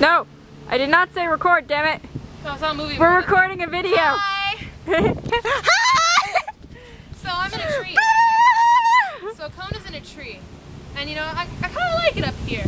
No, I did not say record, damn it. No, it's on movie. We're recording a video. Hi. So I'm in a tree. So Kona's in a tree. And you know, I, I kind of like it up here.